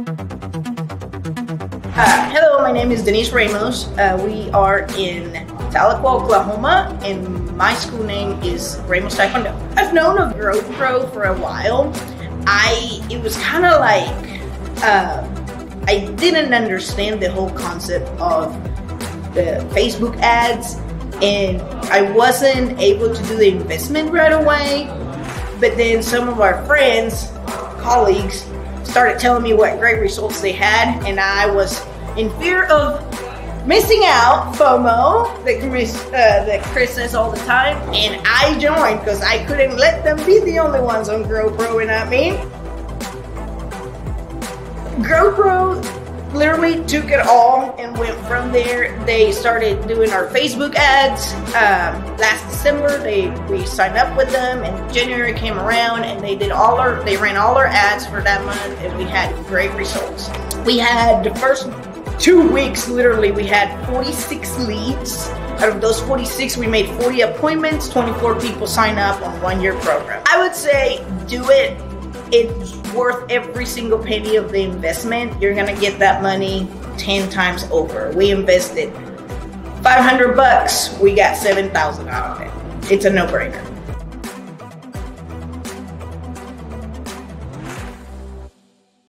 Uh, hello, my name is Denise Ramos. Uh, we are in Tahlequah, Oklahoma, and my school name is Ramos Taekwondo. I've known of Grow Pro for a while. I it was kind of like uh, I didn't understand the whole concept of the Facebook ads, and I wasn't able to do the investment right away. But then some of our friends, colleagues, started telling me what great results they had, and I was in fear of missing out FOMO that Chris, uh, that Chris says all the time, and I joined because I couldn't let them be the only ones on GrowPro, and not me. GrowPro literally took it all and went from there. They started doing our Facebook ads um, last December. They we signed up with them, and January came around, and they did all our they ran all our ads for that month, and we had great results. We had the first two weeks, literally, we had 46 leads. Out of those 46, we made 40 appointments. 24 people sign up on one year program. I would say do it it's worth every single penny of the investment. You're gonna get that money 10 times over. We invested 500 bucks, we got 7,000 out of it. It's a no brainer.